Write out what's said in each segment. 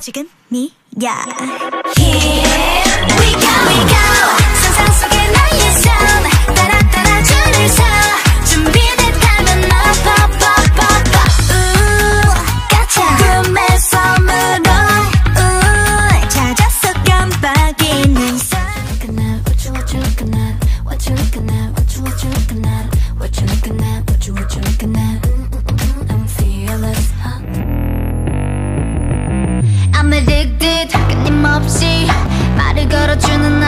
지금 미야. Here we go we go. 없이 말을 걸어주는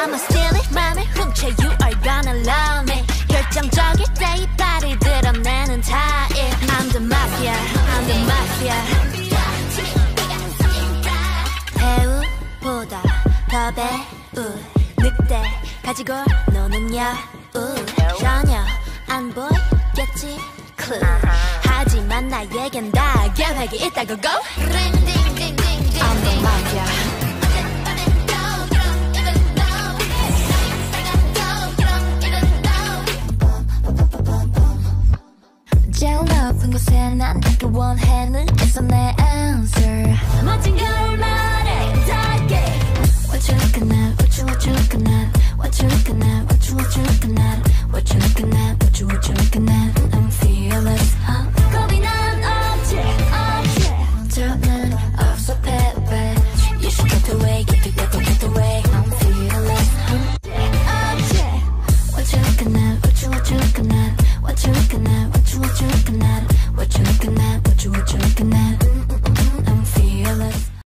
I'ma steal it 맘을 훔쳐 You are gonna love me. 결정적일 때이 발을 드러내는 타입 I'm the mafia I'm the mafia. 배우보다 더 배우. 늑대 가지고 노는 여우. 전혀 안 보이겠지 클. 하지만 나에겐 다 계획이 있다고 go. 링딩딩 곳에 난 아껴 원해는 계속 What you looking at, what you, what you looking at What you looking at, what you, what you looking at What you looking at, what you, what you looking at I'm fearless.